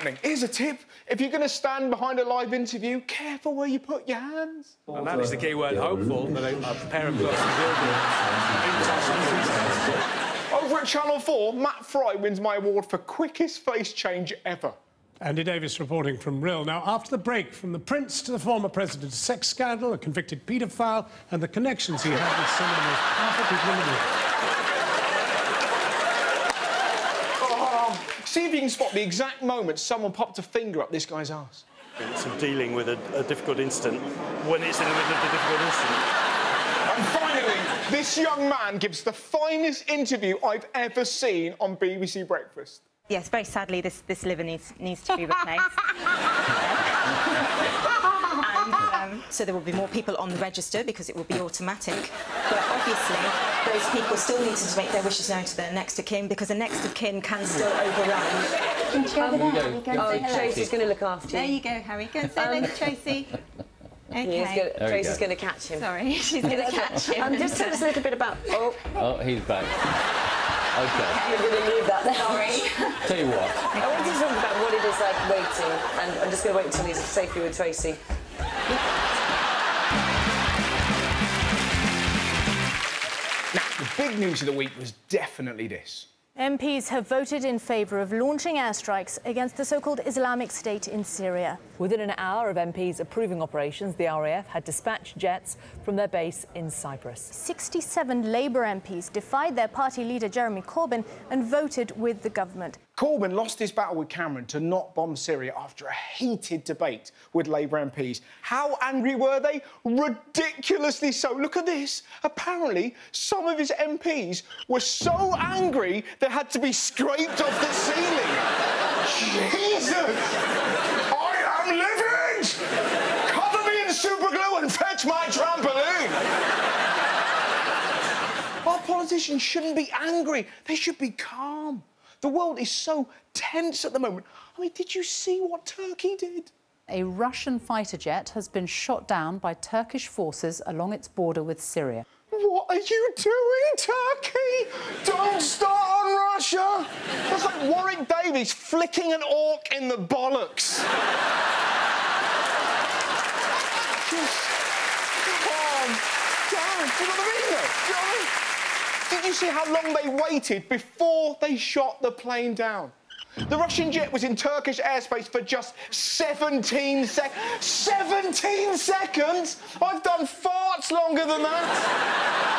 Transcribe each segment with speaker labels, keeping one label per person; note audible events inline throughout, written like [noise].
Speaker 1: happening? Here's a tip. If you're going to stand behind a live interview, careful where you put your hands.
Speaker 2: And that is the key word, hopeful, that a, a pair of gloves will
Speaker 1: Over at Channel 4, Matt Frei wins my award for quickest face change ever.
Speaker 3: Andy Davis reporting from Rhyl. Now, after the break, from the prince to the former president's sex scandal, a convicted paedophile, and the connections he had with some of the most powerful people in the world.
Speaker 1: See if you can spot the exact moment someone popped a finger up this guy's ass.
Speaker 4: Some dealing with a, a difficult incident when it's in the middle of the difficult incident.
Speaker 1: And finally, this young man gives the finest interview I've ever seen on BBC Breakfast.
Speaker 5: Yes, very sadly, this, this liver needs, needs to be replaced. [laughs] and, um, so there will be more people on the register because it will be automatic. But obviously, those people still need to make their wishes known to their next of kin because a next of kin can still overrun.
Speaker 6: Can you go over there? Harry? Go
Speaker 7: Oh,
Speaker 6: say hello.
Speaker 7: Tracy's going to look after you.
Speaker 5: There you go, Harry. Go and say hello to Tracy. [laughs] Okay.
Speaker 7: gonna, Tracy's going to catch him.
Speaker 5: Sorry, [laughs] she's going [laughs] to catch him.
Speaker 7: Um, just tell us a little bit about. Oh,
Speaker 8: Oh, he's back. Okay.
Speaker 7: you're going to leave that there.
Speaker 5: Sorry.
Speaker 8: Tell you what.
Speaker 7: I want to talk about what it is like waiting, and I'm just going to wait until he's safely with Tracy.
Speaker 1: Now, the big news of the week was definitely this.
Speaker 9: MPs have voted in favour of launching airstrikes against the so-called Islamic State in Syria.
Speaker 10: Within an hour of MPs approving operations, the RAF had dispatched jets from their base in Cyprus.
Speaker 9: 67 Labour MPs defied their party leader Jeremy Corbyn and voted with the government.
Speaker 1: Corbyn lost his battle with Cameron to not bomb Syria after a heated debate with Labour MPs. How angry were they? Ridiculously so. Look at this. Apparently, some of his MPs were so angry they had to be scraped off the ceiling. Jesus! I am livid! Cover me in superglue and fetch my trampoline! Our politicians shouldn't be angry. They should be calm. The world is so tense at the moment. I mean, did you see what Turkey did?
Speaker 11: A Russian fighter jet has been shot down by Turkish forces along its border with Syria.
Speaker 1: What are you doing, Turkey? Don't start on Russia. That's like Warwick Davis flicking an orc in the bollocks. Just calm down. Do you know what I mean, though? Do you know what I mean? Did you see how long they waited before they shot the plane down? The Russian jet was in Turkish airspace for just 17 seconds. 17 seconds? I've done farts longer than that.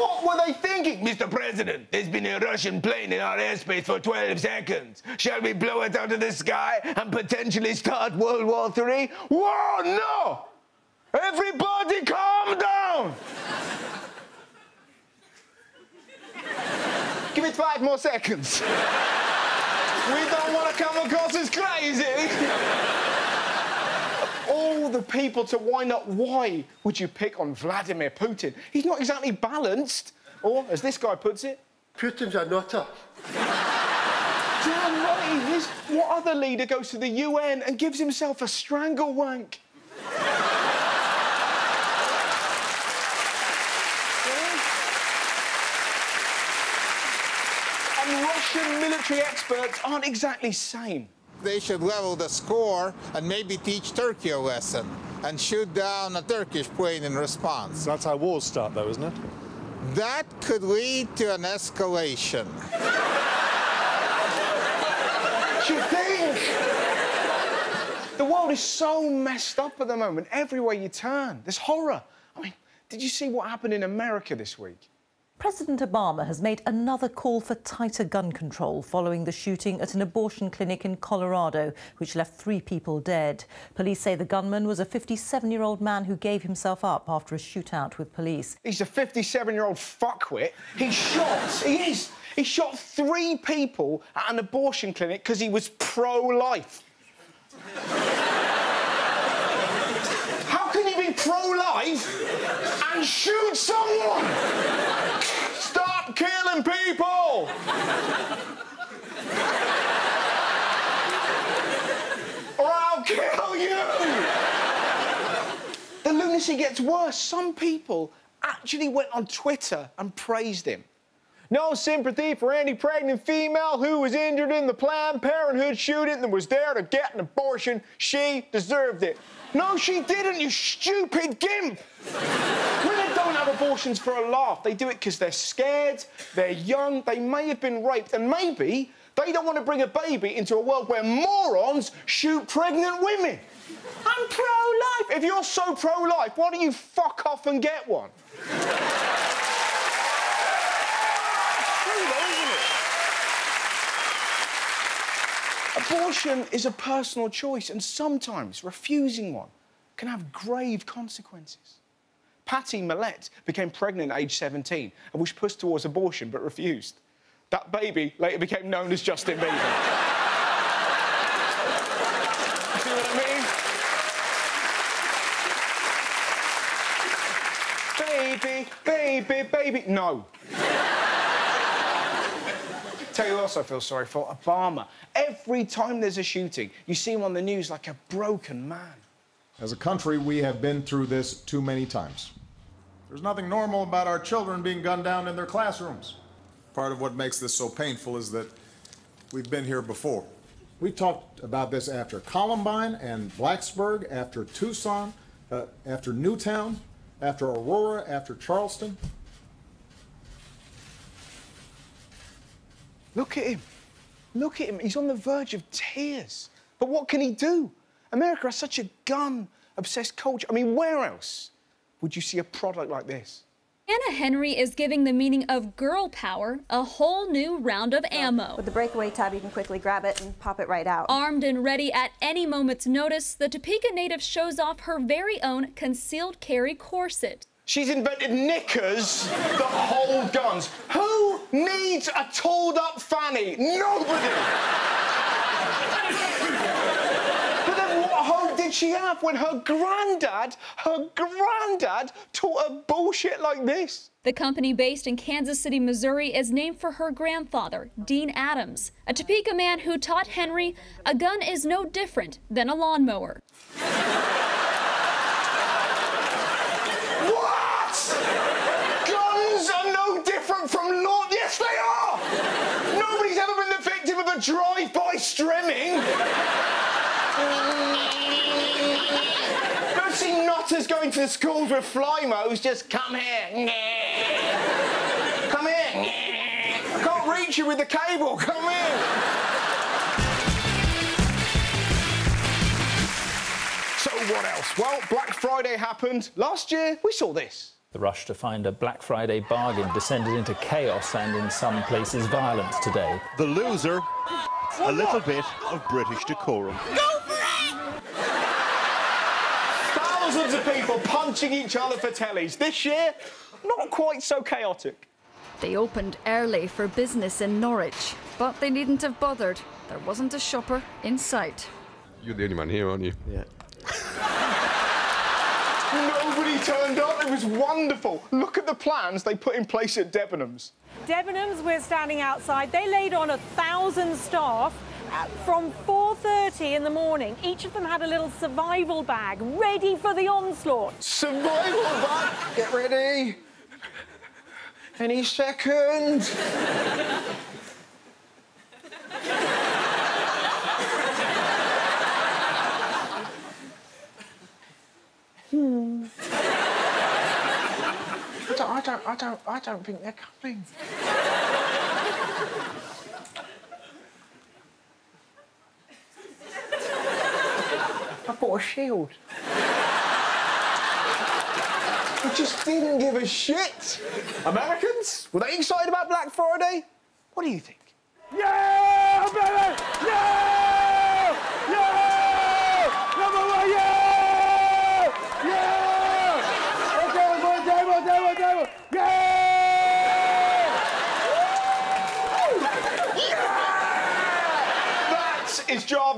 Speaker 1: what were they thinking? Mr. President, there's been a Russian plane in our airspace for 12 seconds. Shall we blow it out of the sky and potentially start World War III? Whoa, no! Everybody calm down! Give it five more seconds. We don't want to come across as crazy. All the people to wind up. Why would you pick on Vladimir Putin? He's not exactly balanced. Or, as this guy puts it,
Speaker 12: Putin's a nutter.
Speaker 1: damn right he is. What other leader goes to the UN and gives himself a strangle wank? And Russian military experts aren't exactly sane.
Speaker 13: They should level the score and maybe teach Turkey a lesson and shoot down a Turkish plane in response.
Speaker 4: That's how wars start, though, isn't it?
Speaker 13: That could lead to an escalation.
Speaker 1: Do you think? The world is so messed up at the moment. Everywhere you turn, there's horror. I mean, did you see what happened in America this week?
Speaker 10: President Obama has made another call for tighter gun control following the shooting at an abortion clinic in Colorado, which left three people dead. Police say the gunman was a 57 year old man who gave himself up after a shootout with police.
Speaker 1: He's a 57 year old fuckwit. He shot, he is, he shot three people at an abortion clinic because he was pro life. How can you be pro life and shoot someone? Killing people! or I'll kill you! The lunacy gets worse. Some people actually went on Twitter and praised him. No sympathy for any pregnant female who was injured in the Planned Parenthood shooting and was there to get an abortion. She deserved it. No, she didn't, you stupid gimp! Women don't have abortions for a laugh. They do it because they're scared, they're young, they may have been raped, and maybe they don't want to bring a baby into a world where morons shoot pregnant women. I'm pro-life. If you're so pro-life, why don't you fuck off and get one? True though, isn't it? Abortion is a personal choice, and sometimes refusing one can have grave consequences. Pattie Mallette became pregnant at age 17 and was pushed towards abortion but refused. That baby later became known as Justin Bieber. [laughs] See what I mean? Baby, baby, baby. No. Tell you I feel sorry for Obama. Every time there's a shooting, you see him on the news like a broken man.
Speaker 12: As a country, we have been through this too many times. There's nothing normal about our children being gunned down in their classrooms. Part of what makes this so painful is that we've been here before. We talked about this after Columbine and Blacksburg, after Tucson, uh, after Newtown, after Aurora, after Charleston.
Speaker 1: Look at him. Look at him. He's on the verge of tears. But what can he do? America has such a gun obsessed culture. I mean, where else would you see a product like this?
Speaker 14: Anna Henry is giving the meaning of girl power a whole new round of ammo.
Speaker 15: With the breakaway tab, you can quickly grab it and pop it right out.
Speaker 14: Armed and ready at any moment's notice, the Topeka native shows off her very own concealed carry corset.
Speaker 1: She's invented knickers that hold guns. Who needs a tooled up fanny? Nobody! but then what hope did she have when her granddad, her granddad, taught her bullshit like this?
Speaker 14: The company based in Kansas City, Missouri is named for her grandfather, Dean Adams, a Topeka man who taught Henry a gun is no different than a lawnmower.
Speaker 1: What? Guns are no different from law. Yes, they are. Nobody's ever been the victim of a drive-by strimming. Mm, Don't see nutters going to the schools with flymos. Just come here. Come here. I can't reach you with the cable. Come here. So what else? Well, Black Friday happened. Last year, we saw this.
Speaker 16: The rush to find a Black Friday bargain descended into chaos and, in some places, violence today.
Speaker 17: The loser, a little bit of British decorum.
Speaker 1: Thousands of people punching each other for tellies. This year, not quite so chaotic.
Speaker 18: They opened early for business in Norwich, but they needn't have bothered. There wasn't a shopper in sight.
Speaker 19: You're the only one here, aren't you?
Speaker 17: Yeah. [laughs]
Speaker 1: Nobody turned up. It was wonderful. Look at the plans they put in place at Debenhams.
Speaker 20: Debenhams, we're standing outside. They laid on a thousand staff from 4.30 in the morning. Each of them had a little survival bag ready for the onslaught.
Speaker 1: Survival bag? Get ready. Any second. Hmm. I don't, I don't, I don't, I don't think they're coming. I bought a shield. [laughs] We just didn't give a shit. Americans, were they excited about Black Friday? What do you think?
Speaker 21: Yeah, baby! Yeah! Yeah! Number one, yeah! Yeah! Okay, one table, table, table.
Speaker 1: That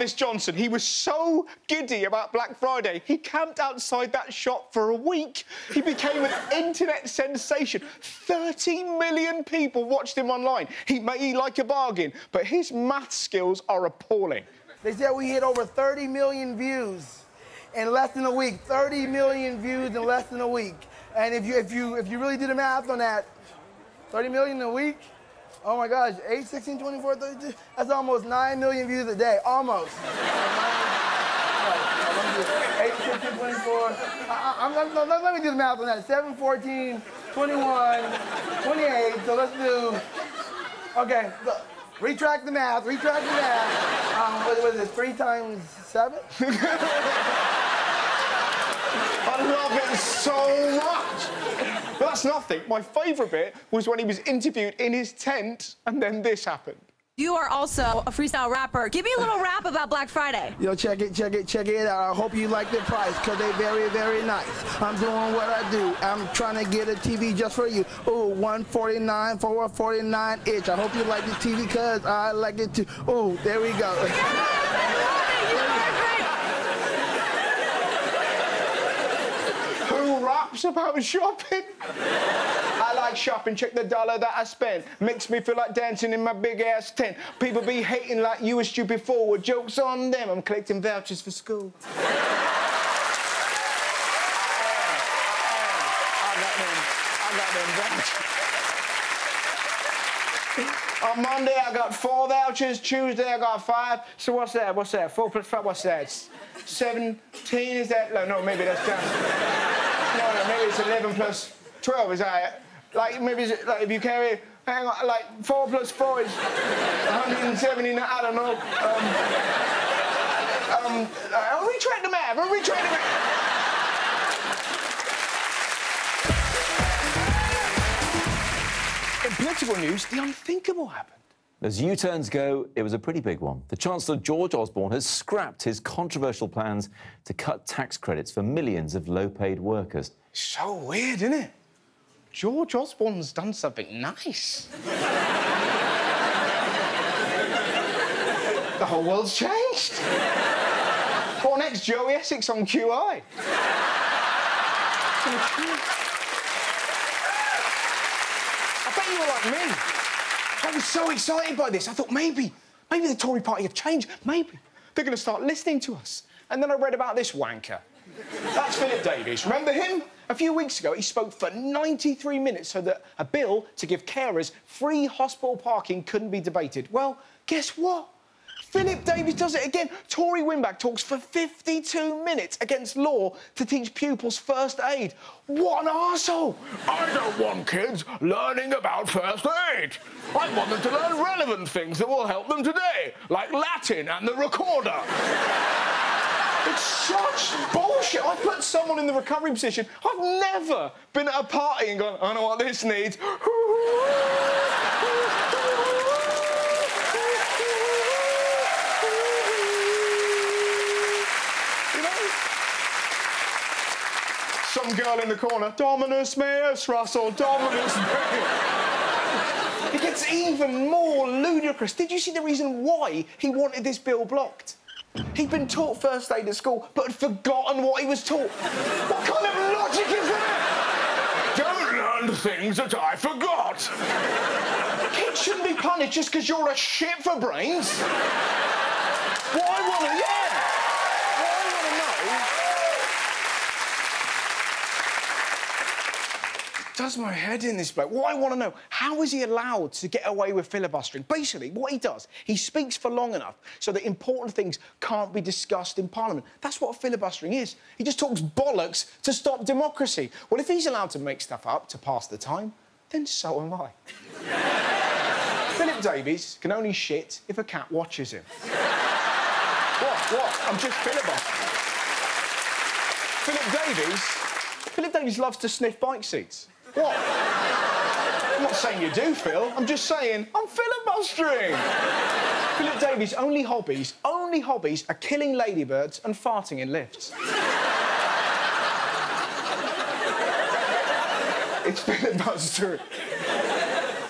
Speaker 1: is Jarvis Johnson. He was so giddy about Black Friday, he camped outside that shop for a week. He became an [laughs] internet sensation. 30 million people watched him online. He may like a bargain, but his math skills are appalling.
Speaker 22: They said we hit over 30 million views in less than a week. 30 million views in less than a week. And if you if you if you really did the math on that, 30 million a week, Oh my gosh, 8, 16, 24, 32. That's almost 9 million views a day. Almost. 8, 16, 24. I, I'm, I'm, let me do the math on that. 7, 14, 21, 28. So let's do. Okay, look, retract the math, retract the math. Um, what was it, 3 times 7? [laughs]
Speaker 1: I love it so much. But that's nothing. My favourite bit was when he was interviewed in his tent and then this happened.
Speaker 23: You are also a freestyle rapper. Give me a little rap about Black Friday.
Speaker 22: Yo, check it, check it, check it out. I hope you like the price, cause they very, very nice. I'm doing what I do. I'm trying to get a TV just for you. Ooh, 149 for a 49 inch. I hope you like the TV, cause I like it too. Ooh, there we go.
Speaker 1: About [laughs] shopping? I like shopping, check the dollar that I spend. Makes me feel like dancing in my big ass tent. People be hating like you a stupid forward. Joke's on them, I'm collecting vouchers for school. [laughs] On Monday, I got four vouchers. Tuesday, I got five. So what's that? What's that? Four plus five, what's that? Seventeen, is that? No, no, maybe that's down. No, no, maybe it's 11 plus 12, is that it? Like, maybe like, if you carry, hang on, like, 4 plus 4 is 170, I don't know. Um, um, I'll retract the math, I'll retract the math. In political news, the unthinkable happened.
Speaker 24: As U turns go, it was a pretty big one. The Chancellor George Osborne has scrapped his controversial plans to cut tax credits for millions of low paid workers.
Speaker 1: So weird, isn't it? George Osborne's done something nice. [laughs] the whole world's changed. What next? Joey Essex on QI. [laughs] I bet you were like me. I was so excited by this. I thought maybe, maybe the Tory party have changed. Maybe they're going to start listening to us. And then I read about this wanker. That's Philip Davies. Remember him? A few weeks ago, he spoke for 93 minutes so that a bill to give carers free hospital parking couldn't be debated. Well, guess what? Philip Davies does it again. Tory Wimback talks for 52 minutes against law to teach pupils first aid. What an arsehole! I don't want kids learning about first aid. I want them to learn relevant things that will help them today, like Latin and the recorder. It's such bullshit. I've put someone in the recovery position. I've never been at a party and gone, I know what this needs. [laughs] Some girl in the corner, Dominus Meus, Russell, Dominus Meus. It gets even more ludicrous. Did you see the reason why he wanted this bill blocked? He'd been taught first aid at school, but had forgotten what he was taught. What kind of logic is that? Don't learn things that I forgot. Kids shouldn't be punished just because you're a shit for brains. Why want yeah. What I want to know does my head in this bloke. What I want to know, how is he allowed to get away with filibustering? Basically, what he does, he speaks for long enough so that important things can't be discussed in Parliament. That's what filibustering is. He just talks bollocks to stop democracy. Well, if he's allowed to make stuff up to pass the time, then so am I. [laughs] Philip Davies can only shit if a cat watches him. what? What? I'm just filibustering. Philip Davies? Philip Davies loves to sniff bike seats. What? I'm not saying you do, Phil. I'm just saying I'm filibustering. Philip Davies' only hobbies, only hobbies are killing ladybirds and farting in lifts. it's filibustering.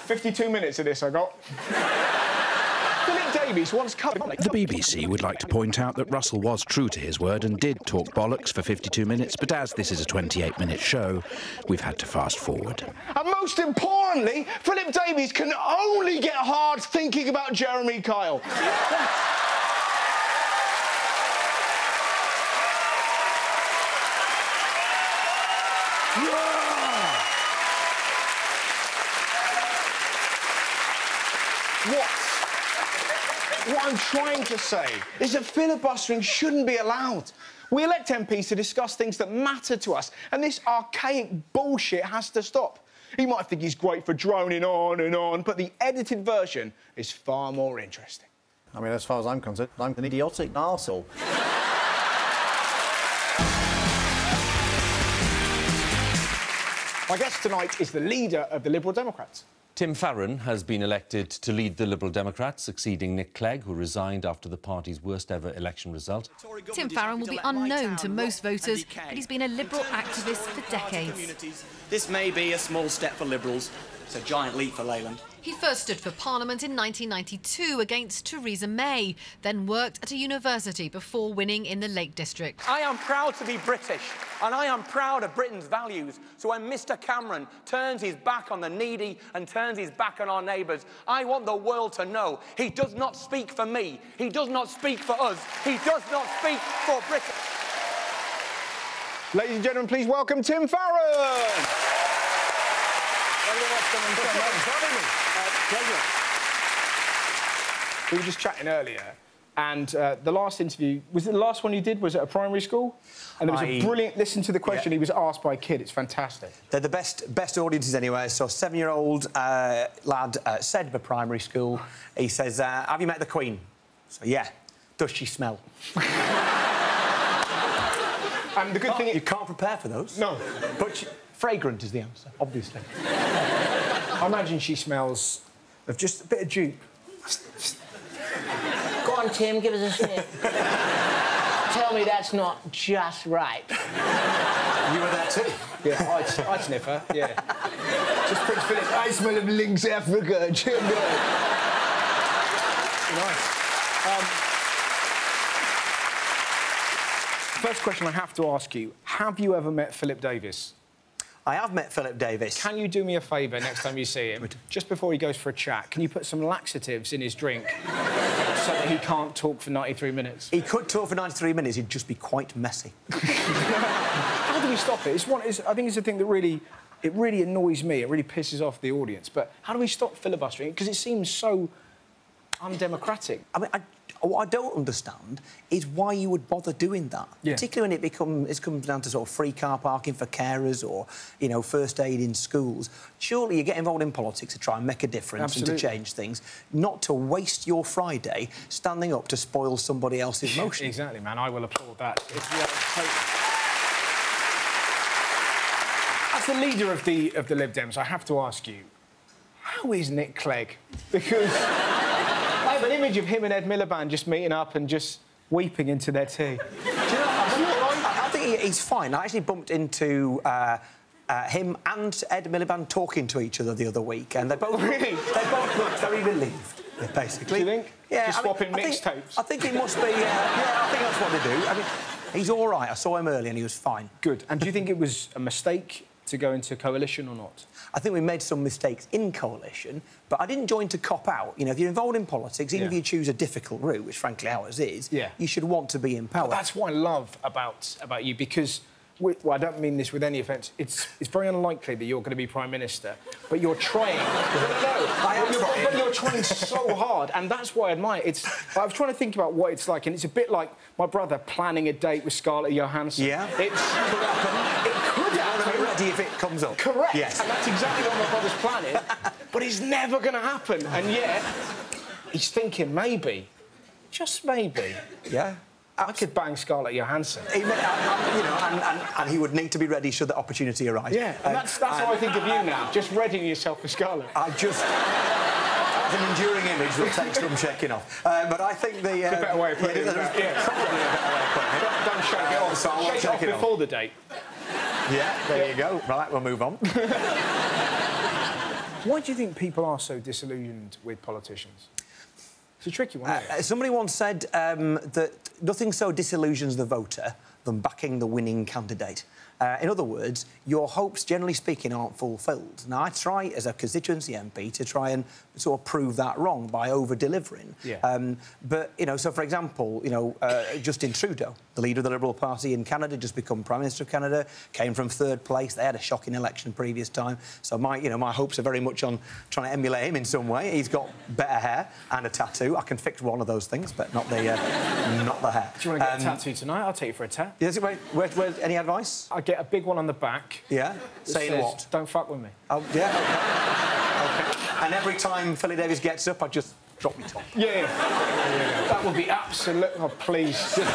Speaker 1: 52 minutes of this I got. Philip Davies once covered...
Speaker 25: The BBC would like to point out that Russell was true to his word and did talk bollocks for 52 minutes, but as this is a 28 minute show, we've had to fast forward.
Speaker 1: And most importantly, Philip Davies can only get hard thinking about Jeremy Kyle. what what I'm trying to say is that filibustering shouldn't be allowed. We elect MPs to discuss things that matter to us, and this archaic bullshit has to stop. He might think he's great for droning on and on, but the edited version is far more interesting.
Speaker 26: I mean, as far as I'm concerned, I'm an idiotic arsehole.
Speaker 1: My guest tonight is the leader of the Liberal Democrats.
Speaker 27: Tim Farron has been elected to lead the Liberal Democrats, succeeding Nick Clegg, who resigned after the party's worst ever election result.
Speaker 28: Tim Farron will be unknown to most voters, but he's been a Liberal activist for decades.
Speaker 29: This may be a small step for Liberals. It's a giant leap for Leyland.
Speaker 28: He first stood for Parliament in 1992 against Theresa May, then worked at a university before winning in the Lake District.
Speaker 30: I am proud to be British, and I am proud of Britain's values. So when Mr Cameron turns his back on the needy and turns his back on our neighbours, I want the world to know he does not speak for me, he does not speak for us, he does not speak for Britain.
Speaker 1: Ladies and gentlemen, please welcome Tim Farron. We were just chatting earlier, and uh, the last interview was it the last one you did? Was at a primary school? And there was
Speaker 31: I-
Speaker 1: a brilliant. Listen to the question he was asked by a kid. It's fantastic.
Speaker 31: They're the best best audiences anyway. So, seven-year-old uh, lad uh, said for primary school, he says, uh, "Have you met the Queen?" So, yeah. Does she smell? [laughs]
Speaker 1: and the good thing is...
Speaker 31: you can't prepare for those.
Speaker 1: No,
Speaker 31: but she, fragrant is the answer, obviously. [laughs]
Speaker 1: I imagine she smells of just a bit of dupe.
Speaker 32: Go on, Tim, give us a sniff. Tell me that's not just right.
Speaker 31: You were there too.
Speaker 1: Yeah, I'd, I'd sniff her. Yeah. Just Prince Philip. I smell of Lynx Africa. nice. Um, first question I have to ask you: Have you ever met Philip Davies?
Speaker 31: I have met Philip Davies.
Speaker 1: Can you do me a favour next time you see him? Just before he goes for a chat, can you put some laxatives in his drink so that he can't talk for 93 minutes?
Speaker 31: He could talk for 93 minutes, he'd just be quite messy. [laughs]
Speaker 1: How do we stop it? It's one. It's, I think it's the thing that really, it really annoys me. It really pisses off the audience. But how do we stop filibustering? Because it seems so undemocratic.
Speaker 31: I mean, I, what I don't understand is why you would bother doing that,
Speaker 1: Yeah.
Speaker 31: particularly when it becomes it comes down to sort of free car parking for carers or you know first aid in schools. Surely you get involved in politics to try and make a difference and to change things, not to waste your Friday standing up to spoil somebody else's motion.
Speaker 1: Exactly, man. I will applaud that. As the leader of the of the Lib Dems, I have to ask you, how is Nick Clegg? Because an image of him and Ed Miliband just meeting up and just weeping into their tea. [laughs]
Speaker 31: I, I think he's fine. I actually bumped into. Uh, uh, him and Ed Miliband talking to each other the other week, and they both
Speaker 1: Really?
Speaker 31: they both looked very relieved. Basically,
Speaker 1: Do you think?
Speaker 31: Yeah,
Speaker 1: Just
Speaker 31: I
Speaker 1: swapping
Speaker 31: think-
Speaker 1: mixtapes?
Speaker 31: I think it must be. Uh, yeah, I think that's what they do. I mean, he's all right. I saw him early, and he was fine.
Speaker 1: Good. And do you think it was a mistake to go into coalition or not?
Speaker 31: I think we made some mistakes in coalition, but I didn't join to cop out. You know, if you're involved in politics, even if you choose a difficult route, which frankly ours is,
Speaker 1: Yeah.
Speaker 31: you should want to be in power.
Speaker 1: But that's what I love about about you because. We, well, I don't mean this with any offence. It's it's very unlikely that you're going to be prime minister, but you're trying. no, [laughs] no,
Speaker 31: I am
Speaker 1: but you're,
Speaker 31: trying.
Speaker 1: But you're trying so hard, and that's why I admire. it. It's. I was trying to think about what it's like, and it's a bit like my brother planning a date with Scarlett Johansson.
Speaker 31: Yeah.
Speaker 1: It's. [laughs] It could
Speaker 31: You want to be
Speaker 1: happen.
Speaker 31: ready if it comes up.
Speaker 1: Correct.
Speaker 31: Yes.
Speaker 1: And that's exactly what my brother's planning. [laughs] but it's never going to happen, and yet he's thinking maybe, just maybe,
Speaker 31: Yeah.
Speaker 1: I could bang Scarlett Johansson.
Speaker 31: He may, I- I- you know, and, and, and he would need to be ready should the opportunity arise.
Speaker 1: Yeah, and that's, that's how I think of you now, just readying yourself for Scarlett.
Speaker 31: I just. That's an enduring image that takes some shaking off. Uh, but I think the. Uh,
Speaker 1: It's a better way of putting it.
Speaker 31: yeah, there's
Speaker 1: Yeah.
Speaker 31: Probably a better way of putting it.
Speaker 1: Don't, don't shake it off.
Speaker 31: So I won't
Speaker 1: shake it off
Speaker 31: it off.
Speaker 1: before the date.
Speaker 31: Yeah, there you go. Right, we'll move on. [laughs]
Speaker 1: Why do you think people are so disillusioned with politicians? It's a tricky one. isn't it?
Speaker 31: Uh, somebody once said um, that nothing so disillusions the voter than backing the winning candidate. Uh, in other words, your hopes, generally speaking, aren't fulfilled. Now, I try as a constituency MP to try and sort of prove that wrong by over-delivering.
Speaker 33: Yeah.
Speaker 31: Um, but, you know, so, for example, you know, uh, Justin Trudeau, the leader of the Liberal Party in Canada, just become Prime Minister of Canada, came from third place. They had a shocking election previous time. So my, you know, my hopes are very much on trying to emulate him in some way. He's got better hair and a tattoo. I can fix one of those things, but not the, uh, [laughs] not the hair.
Speaker 1: Do you want to get
Speaker 31: Um,
Speaker 1: a tattoo tonight? I'll take you for a tat.
Speaker 31: Yes, wait, where, where, any advice?
Speaker 1: I get a big one on the back.
Speaker 31: Yeah? Saying
Speaker 1: says,
Speaker 31: what?
Speaker 1: Don't fuck with me.
Speaker 31: Oh, yeah, okay. okay. And every time Philly Davies gets up, I just drop my top.
Speaker 1: Yeah, yeah. that would be absolute. Oh, please. [laughs]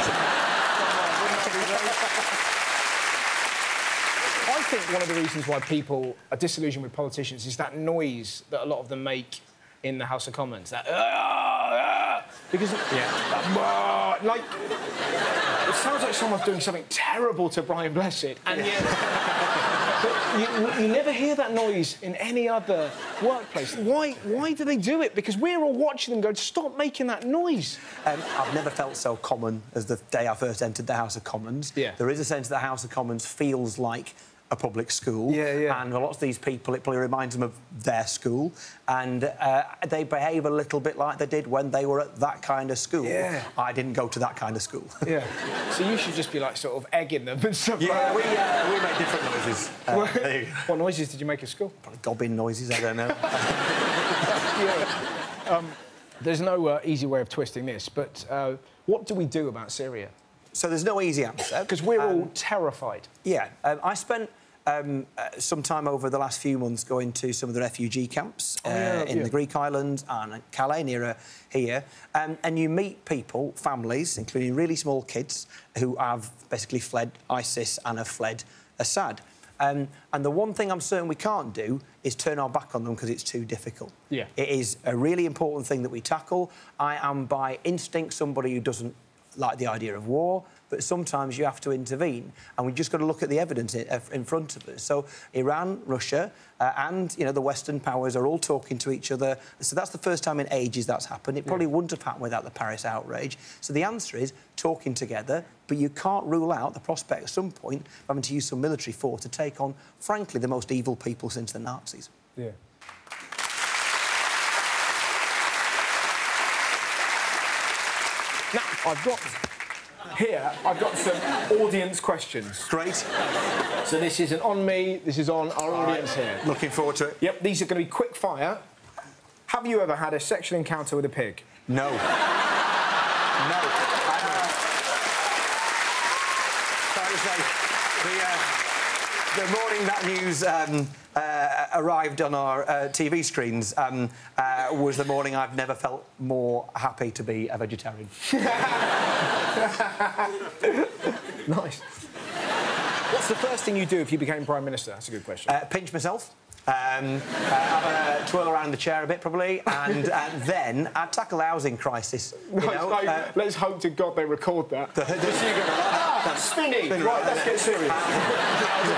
Speaker 1: I think one of the reasons why people are disillusioned with politicians is that noise that a lot of them make in the House of Commons. That. "Ah, ah," because that, "Ah," like sounds like someone's doing something terrible to Brian Blessed, and yet but you, you never hear that noise in any other workplace. Why? Why do they do it? Because we're all watching them go, stop making that noise.
Speaker 31: Um, I've never felt so common as the day I first entered the House of Commons.
Speaker 1: Yeah.
Speaker 31: There is a sense that the House of Commons feels like a public school.
Speaker 1: Yeah, yeah.
Speaker 31: And a lot of these people, it probably reminds them of their school. And uh, they behave a little bit like they did when they were at that kind of school.
Speaker 1: Yeah.
Speaker 31: I didn't go to that kind of school.
Speaker 1: Yeah. So you should just be like sort of egging them and stuff
Speaker 31: Yeah,
Speaker 1: like
Speaker 31: we, uh, we make different noises. Uh, there you go.
Speaker 1: What noises did you make at school?
Speaker 31: Probably gobbing noises, I don't know. [laughs]
Speaker 1: Um, there's no uh, easy way of twisting this, but uh, what do we do about Syria?
Speaker 31: So there's no easy answer. [laughs]
Speaker 1: Because we're all terrified.
Speaker 31: Yeah, um, I spent um, uh, some time over the last few months going to some of the refugee camps
Speaker 1: Oh,
Speaker 31: uh,
Speaker 1: yeah,
Speaker 31: in
Speaker 1: yeah.
Speaker 31: the Greek islands and Calais near uh, here, um, and you meet people, families, including really small kids, who have basically fled ISIS and have fled Assad. Um, and the one thing I'm certain we can't do is turn our back on them because it's too difficult.
Speaker 1: Yeah.
Speaker 31: It is a really important thing that we tackle. I am by instinct somebody who doesn't like the idea of war, but sometimes you have to intervene, and we've just got to look at the evidence in, uh, in front of us. So Iran, Russia, uh, and you know the Western powers are all talking to each other. So that's the first time in ages that's happened. It probably wouldn't have happened without the Paris outrage. So the answer is talking together, but you can't rule out the prospect at some point of having to use some military force to take on, frankly, the most evil people since the Nazis.
Speaker 1: Yeah. Now, I've got here, I've got some audience questions.
Speaker 31: Great.
Speaker 1: So this isn't on me, this is on our audience
Speaker 31: right.
Speaker 1: here.
Speaker 31: Looking forward to it.
Speaker 1: Yep, these are going to be quick fire. Have you ever had a sexual encounter with a pig?
Speaker 31: No. no. Sorry to say, the, uh, the morning that news um, uh, arrived on our uh, TV screens um, uh, was the morning I've never felt more happy to be a vegetarian. [laughs]
Speaker 1: nice. What's the first thing you do if you became Prime Minister? That's a good question.
Speaker 31: Uh, pinch myself. Um, uh, have a twirl around the chair a bit, probably, and uh, then I'd tackle housing crisis. You know,
Speaker 1: like,
Speaker 31: uh,
Speaker 1: let's hope to God they record that.
Speaker 31: The- the-
Speaker 1: Just so you go, ah, spinny.
Speaker 31: Spinny,
Speaker 1: Right,
Speaker 31: right,
Speaker 1: let's get serious.
Speaker 31: housing.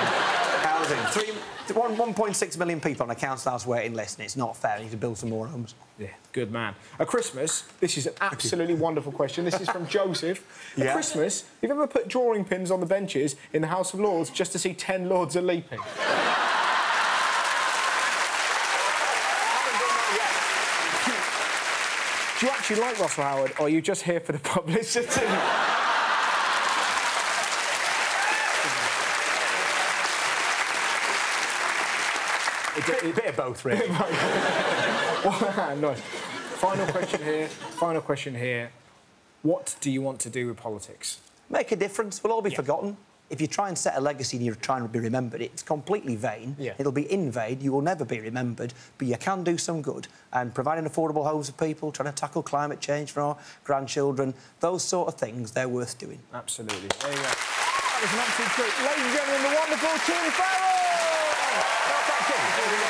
Speaker 31: housing. Three, one, 1.6 million people on a council house waiting list, and it's not fair. You need to build some more homes.
Speaker 1: Yeah, good man. At Christmas, this is an absolutely wonderful question. This is from [laughs] Joseph. At
Speaker 31: Yeah.
Speaker 1: Christmas, you've ever put drawing pins on the benches in the House of Lords just to see 10 Lords a leaping? [laughs] Do you actually like Russell Howard, or are you just here for the [laughs] publicity?
Speaker 31: Bit, a bit of both, really. [laughs] [laughs]
Speaker 1: nice. Final question here. Final question here. What do you want to do with politics?
Speaker 31: Make a difference. We'll all be forgotten. If you try and set a legacy and you're trying to be remembered, it's completely vain.
Speaker 1: Yeah.
Speaker 31: It'll be in vain. You will never be remembered, but you can do some good. And providing affordable homes for people, trying to tackle climate change for our grandchildren, those sort of things, they're worth doing.
Speaker 1: Absolutely. There you go. That was an absolute treat. Ladies and gentlemen, the wonderful Tim Farron! Well, thank you. Well, thank you.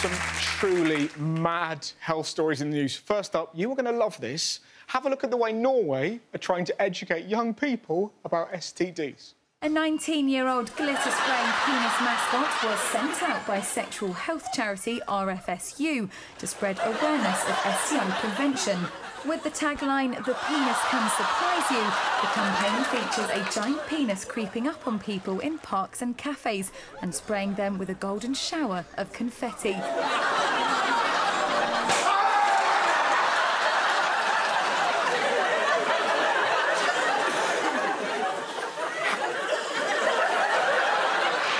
Speaker 1: Some truly mad health stories in the news. First up, you are going to love this. Have a look at the way Norway are trying to educate young people about STDs.
Speaker 34: A 19 year old glitter spraying penis mascot was sent out by sexual health charity RFSU to spread awareness of STI prevention. With the tagline, The Penis Can Surprise You, the campaign features a giant penis creeping up on people in parks and cafes and spraying them with a golden shower of confetti.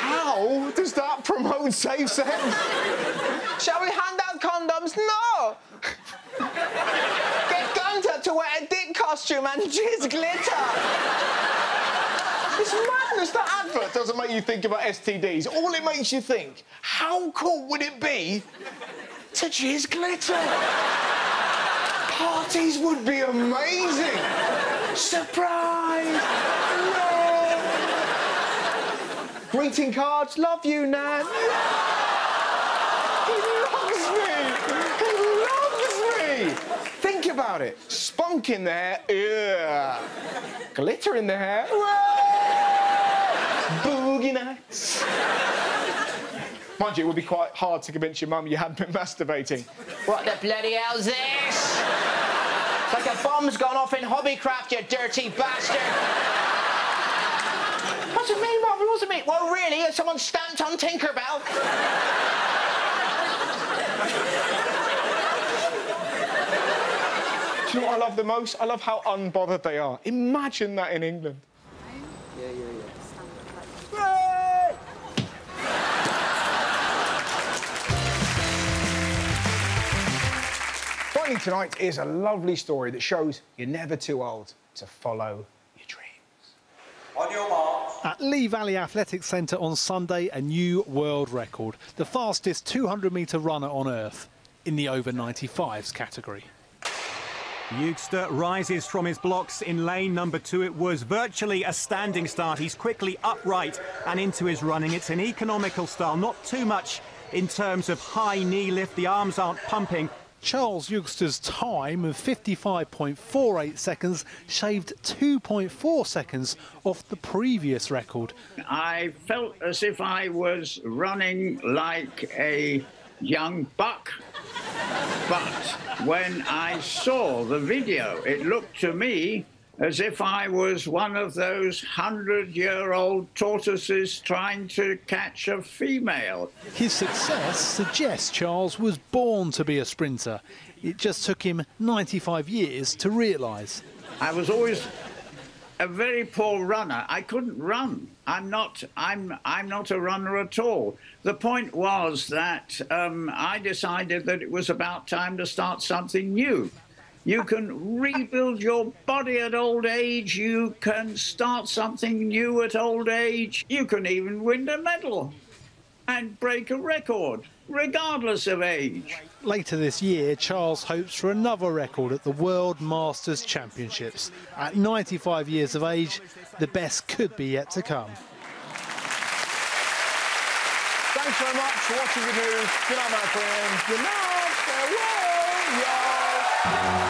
Speaker 1: How does that promote safe sex? Shall we hand out condoms? No! Get Gunter to wear a dick costume and [laughs] jizz glitter! It's madness. That advert doesn't make you think about STDs. All it makes you think, how cool would it be to jizz glitter? Parties would be amazing. Surprise! Greeting cards. Love you, Nan. He loves me. He loves me. Think about it. Spunk in the hair. Ugh. Glitter in the hair. Boogie nights. Mind you, it would be quite hard to convince your mum you hadn't been masturbating.
Speaker 32: What the bloody hell's this? It's like a bomb's gone off in Hobbycraft, you dirty bastard! What's it mean, Mum? What's it mean? Well, really, someone stamped on Tinkerbell?
Speaker 1: Do you know what I love the most? I love how unbothered they are. Imagine that in England.
Speaker 31: Yeah, yeah, yeah.
Speaker 35: Finally tonight is a lovely story that shows you're never too old to follow your dreams.
Speaker 36: On your mark. At Lee Valley Athletics Centre on Sunday, a new world record. The fastest 200 metre runner on Earth in the over 95s category.
Speaker 37: Eugster rises from his blocks in lane number two. It was virtually a standing start. He's quickly upright and into his running. It's an economical style, not too much in terms of high knee lift. The arms aren't pumping.
Speaker 36: Charles Eugster's time of 55.48 seconds shaved 2.4 seconds off the previous record.
Speaker 38: I felt as if I was running like a young buck. But when I saw the video, it looked to me as if I was one of those hundred year old tortoises trying to catch a female.
Speaker 36: His success suggests Charles was born to be a sprinter. It just took him 95 years to realise.
Speaker 38: I was always a very poor runner. I couldn't run. I'm not. I'm. I'm not a runner at all. The point was that um, I decided that it was about time to start something new. You can rebuild your body at old age. You can start something new at old age. You can even win a medal and break a record, regardless of age.
Speaker 36: Later this year, Charles hopes for another record at the World Masters Championships. At 95 years of age, the best could be yet to come.
Speaker 1: Thanks very much for watching the news. Good night, my friends. Good night. Farewell.